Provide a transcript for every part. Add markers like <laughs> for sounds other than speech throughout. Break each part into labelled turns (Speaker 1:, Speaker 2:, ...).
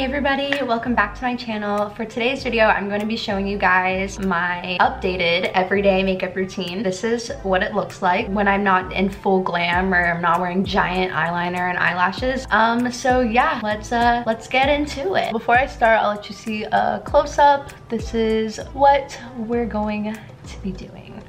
Speaker 1: Hey everybody, welcome back to my channel. For today's video, I'm going to be showing you guys my updated everyday makeup routine. This is what it looks like when I'm not in full glam or I'm not wearing giant eyeliner and eyelashes. Um, so yeah, let's uh, let's get into it. Before I start, I'll let you see a close-up. This is what we're going to be doing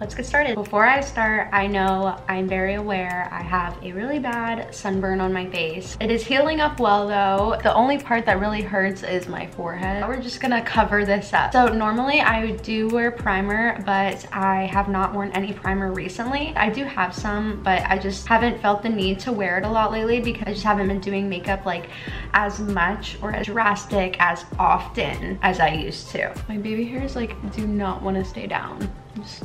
Speaker 1: let's get started. Before I start, I know I'm very aware I have a really bad sunburn on my face. It is healing up well though. The only part that really hurts is my forehead. We're just gonna cover this up. So normally I do wear primer, but I have not worn any primer recently. I do have some, but I just haven't felt the need to wear it a lot lately because I just haven't been doing makeup like as much or as drastic as often as I used to. My baby hairs like do not wanna stay down. Just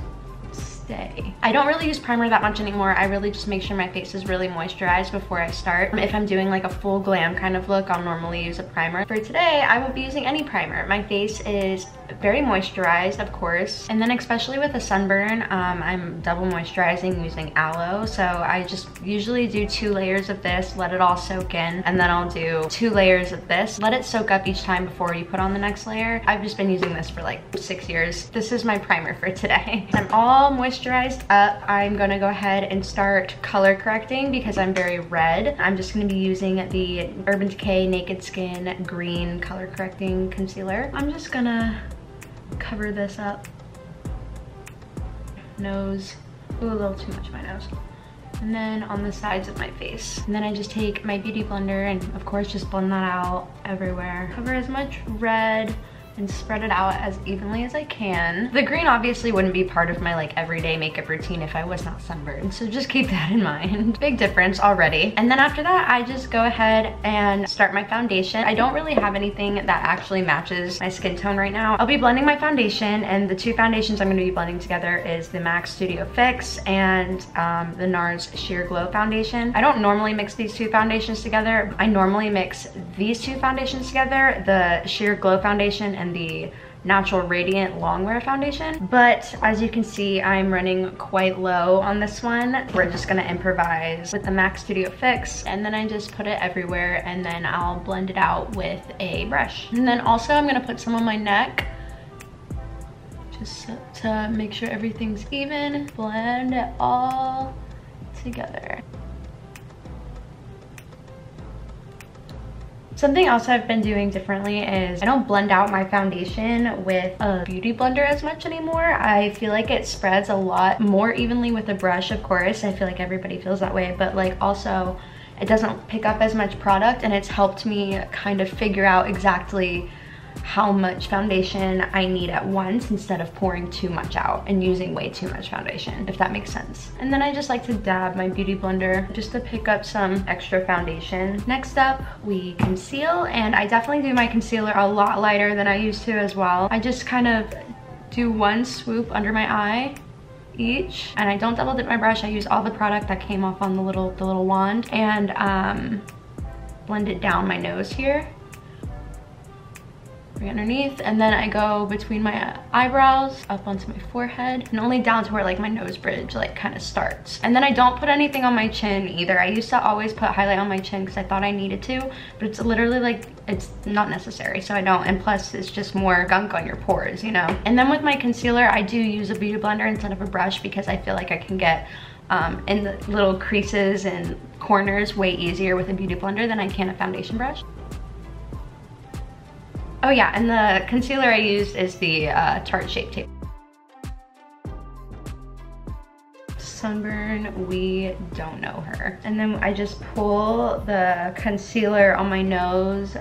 Speaker 1: day. I don't really use primer that much anymore. I really just make sure my face is really moisturized before I start. If I'm doing like a full glam kind of look, I'll normally use a primer. For today, I won't be using any primer. My face is very moisturized, of course. And then especially with a sunburn, um, I'm double moisturizing using aloe. So I just usually do two layers of this, let it all soak in, and then I'll do two layers of this. Let it soak up each time before you put on the next layer. I've just been using this for like six years. This is my primer for today. <laughs> I'm all moisturized up. I'm gonna go ahead and start color correcting because I'm very red. I'm just gonna be using the Urban Decay Naked Skin Green Color Correcting Concealer. I'm just gonna cover this up. Nose. Ooh, a little too much of my nose. And then on the sides of my face. And then I just take my Beauty Blender and of course just blend that out everywhere. Cover as much red and spread it out as evenly as I can. The green obviously wouldn't be part of my like everyday makeup routine if I was not sunburned, so just keep <laughs> that in mind. Big difference already. And then after that, I just go ahead and start my foundation. I don't really have anything that actually matches my skin tone right now. I'll be blending my foundation and the two foundations I'm gonna be blending together is the MAC Studio Fix and um, the NARS Sheer Glow Foundation. I don't normally mix these two foundations together. I normally mix these two foundations together, the Sheer Glow Foundation and the Natural Radiant Longwear Foundation. But as you can see, I'm running quite low on this one. We're just gonna improvise with the MAC Studio Fix and then I just put it everywhere and then I'll blend it out with a brush. And then also I'm gonna put some on my neck just to make sure everything's even. Blend it all together. Something else I've been doing differently is I don't blend out my foundation with a beauty blender as much anymore. I feel like it spreads a lot more evenly with a brush, of course. I feel like everybody feels that way, but like also it doesn't pick up as much product and it's helped me kind of figure out exactly how much foundation I need at once instead of pouring too much out and using way too much foundation, if that makes sense. And then I just like to dab my Beauty Blender just to pick up some extra foundation. Next up, we conceal, and I definitely do my concealer a lot lighter than I used to as well. I just kind of do one swoop under my eye each and I don't double dip my brush I use all the product that came off on the little the little wand and um, blend it down my nose here underneath and then I go between my eyebrows up onto my forehead and only down to where like my nose bridge like kind of starts. And then I don't put anything on my chin either. I used to always put highlight on my chin because I thought I needed to, but it's literally like, it's not necessary, so I don't. And plus it's just more gunk on your pores, you know? And then with my concealer, I do use a beauty blender instead of a brush because I feel like I can get um, in the little creases and corners way easier with a beauty blender than I can a foundation brush. Oh yeah, and the concealer I used is the uh, Tarte Shape Tape. Sunburn, we don't know her. And then I just pull the concealer on my nose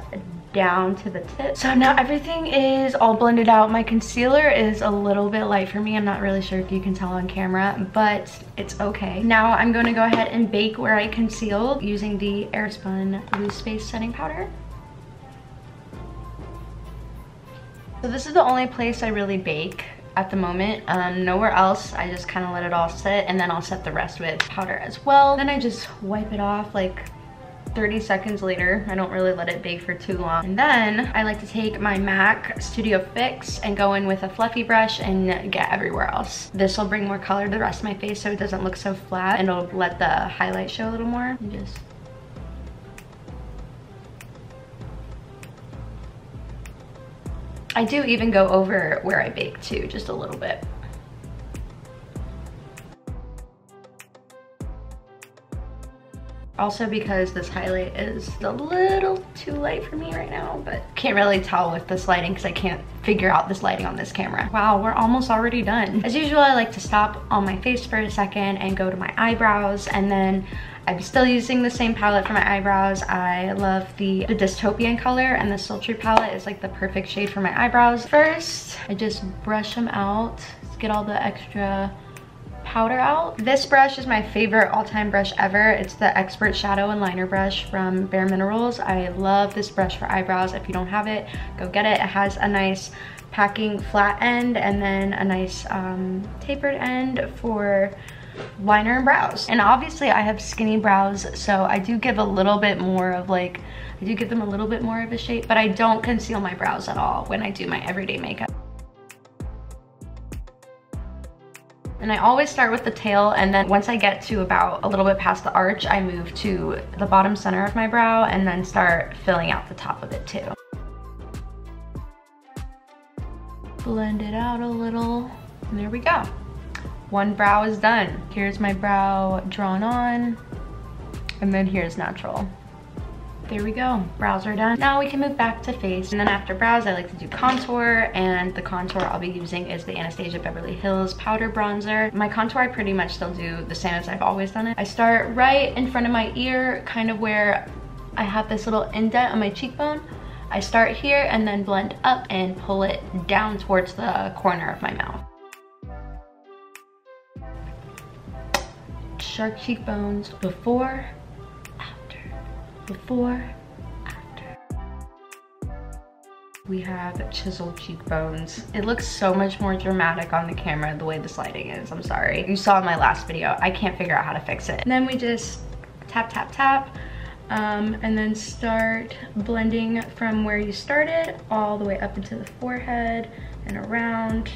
Speaker 1: down to the tip. So now everything is all blended out. My concealer is a little bit light for me. I'm not really sure if you can tell on camera, but it's okay. Now I'm gonna go ahead and bake where I concealed using the Airspun Loose Base Setting Powder. So this is the only place I really bake at the moment. Um, nowhere else, I just kind of let it all sit and then I'll set the rest with powder as well. Then I just wipe it off like 30 seconds later. I don't really let it bake for too long. And then I like to take my MAC Studio Fix and go in with a fluffy brush and get everywhere else. This will bring more color to the rest of my face so it doesn't look so flat and it'll let the highlight show a little more. And just I do even go over where I bake too, just a little bit. Also because this highlight is a little too light for me right now, but can't really tell with this lighting because I can't figure out this lighting on this camera. Wow, we're almost already done. As usual, I like to stop on my face for a second and go to my eyebrows and then I'm still using the same palette for my eyebrows. I love the, the dystopian color and the sultry palette is like the perfect shade for my eyebrows. First, I just brush them out, get all the extra powder out. This brush is my favorite all-time brush ever. It's the Expert Shadow and Liner Brush from Bare Minerals. I love this brush for eyebrows. If you don't have it, go get it. It has a nice packing flat end and then a nice um, tapered end for liner and brows. And obviously I have skinny brows, so I do give a little bit more of like, I do give them a little bit more of a shape, but I don't conceal my brows at all when I do my everyday makeup. And I always start with the tail and then once I get to about a little bit past the arch, I move to the bottom center of my brow and then start filling out the top of it too. Blend it out a little and there we go. One brow is done. Here's my brow drawn on and then here's natural. There we go, brows are done. Now we can move back to face. And then after brows, I like to do contour and the contour I'll be using is the Anastasia Beverly Hills Powder Bronzer. My contour, I pretty much still do the same as I've always done it. I start right in front of my ear, kind of where I have this little indent on my cheekbone. I start here and then blend up and pull it down towards the corner of my mouth. Sharp cheekbones before before, after. We have chiseled cheekbones. It looks so much more dramatic on the camera the way this lighting is, I'm sorry. You saw in my last video, I can't figure out how to fix it. And then we just tap, tap, tap, um, and then start blending from where you started all the way up into the forehead and around.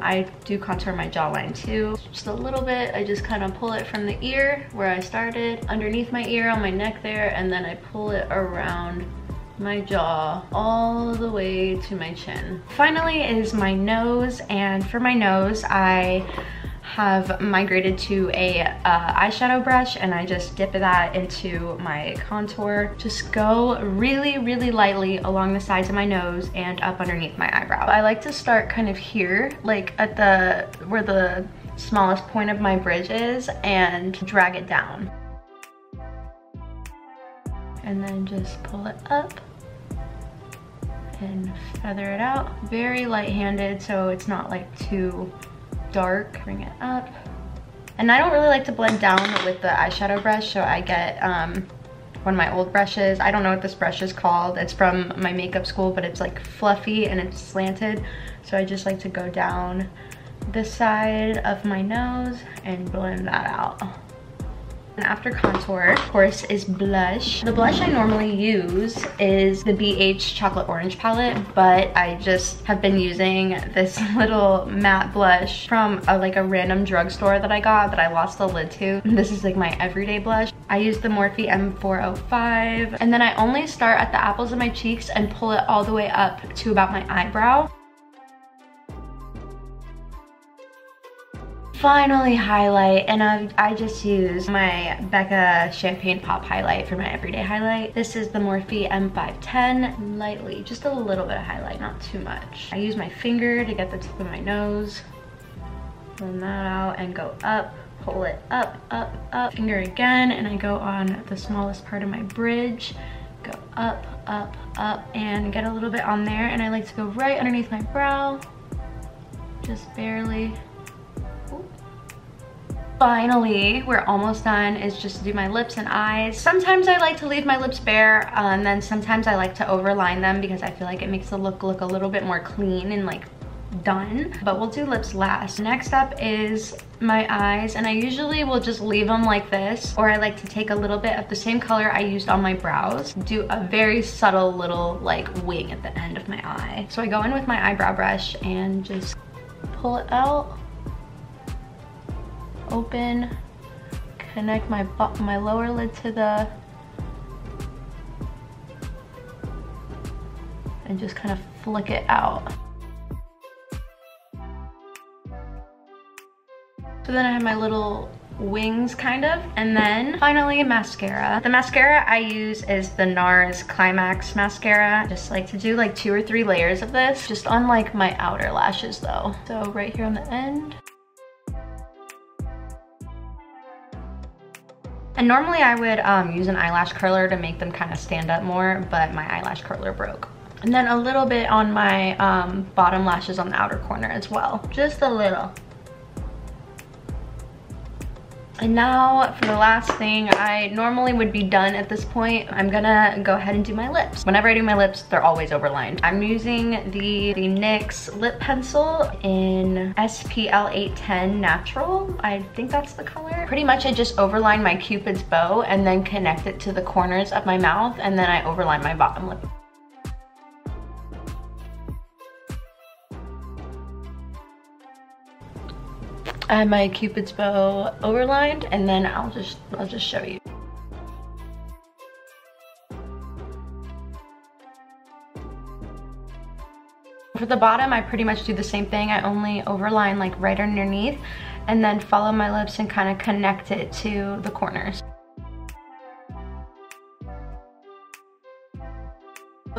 Speaker 1: I do contour my jawline too, just a little bit. I just kind of pull it from the ear where I started, underneath my ear on my neck there, and then I pull it around my jaw all the way to my chin. Finally is my nose, and for my nose, I have migrated to a uh, eyeshadow brush and I just dip that into my contour. Just go really, really lightly along the sides of my nose and up underneath my eyebrow. I like to start kind of here, like at the, where the smallest point of my bridge is and drag it down. And then just pull it up and feather it out. Very light-handed so it's not like too dark, bring it up. And I don't really like to blend down with the eyeshadow brush, so I get um, one of my old brushes. I don't know what this brush is called. It's from my makeup school, but it's like fluffy and it's slanted. So I just like to go down the side of my nose and blend that out. And after contour, of course, is blush. The blush I normally use is the BH Chocolate Orange palette, but I just have been using this <laughs> little matte blush from a, like a random drugstore that I got that I lost the lid to. <laughs> This is like my everyday blush. I use the Morphe M405, and then I only start at the apples of my cheeks and pull it all the way up to about my eyebrow. Finally highlight and I, I just use my Becca Champagne Pop highlight for my everyday highlight. This is the Morphe M510, lightly, just a little bit of highlight, not too much. I use my finger to get the tip of my nose, blend that out and go up, pull it up, up, up, finger again, and I go on the smallest part of my bridge, go up, up, up, and get a little bit on there, and I like to go right underneath my brow, just barely Finally, we're almost done, is just to do my lips and eyes. Sometimes I like to leave my lips bare, uh, and then sometimes I like to overline them because I feel like it makes the look look a little bit more clean and like done. But we'll do lips last. Next up is my eyes and I usually will just leave them like this or I like to take a little bit of the same color I used on my brows do a very subtle little like wing at the end of my eye. So I go in with my eyebrow brush and just pull it out open, connect my, my lower lid to the, and just kind of flick it out. So then I have my little wings kind of. And then finally mascara. The mascara I use is the NARS Climax mascara. Just like to do like two or three layers of this, just on like my outer lashes though. So right here on the end. And normally I would um, use an eyelash curler to make them kind of stand up more, but my eyelash curler broke. And then a little bit on my um, bottom lashes on the outer corner as well. Just a little. And now for the last thing, I normally would be done at this point. I'm gonna go ahead and do my lips. Whenever I do my lips, they're always overlined. I'm using the, the NYX lip pencil in SPL 810 Natural. I think that's the color. Pretty much I just overline my cupid's bow and then connect it to the corners of my mouth and then I overline my bottom lip. I have my cupid's bow overlined and then I'll just I'll just show you. For the bottom, I pretty much do the same thing. I only overline like right underneath and then follow my lips and kind of connect it to the corners.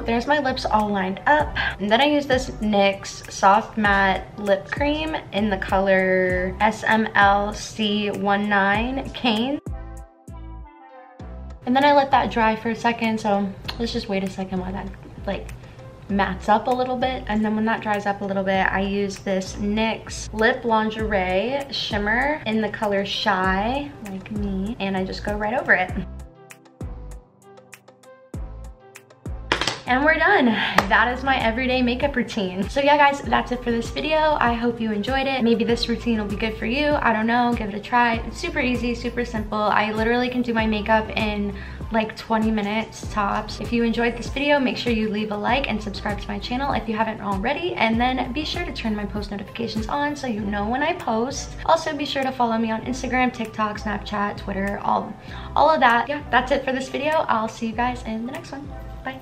Speaker 1: There's my lips all lined up. And then I use this NYX Soft Matte Lip Cream in the color SMLC19 Cannes. And then I let that dry for a second, so let's just wait a second while that like mats up a little bit. And then when that dries up a little bit, I use this NYX Lip Lingerie Shimmer in the color Shy, like me, and I just go right over it. And we're done. That is my everyday makeup routine. So yeah, guys, that's it for this video. I hope you enjoyed it. Maybe this routine will be good for you. I don't know, give it a try. It's super easy, super simple. I literally can do my makeup in like 20 minutes tops. If you enjoyed this video, make sure you leave a like and subscribe to my channel if you haven't already. And then be sure to turn my post notifications on so you know when I post. Also, be sure to follow me on Instagram, TikTok, Snapchat, Twitter, all, all of that. Yeah, that's it for this video. I'll see you guys in the next one. Bye.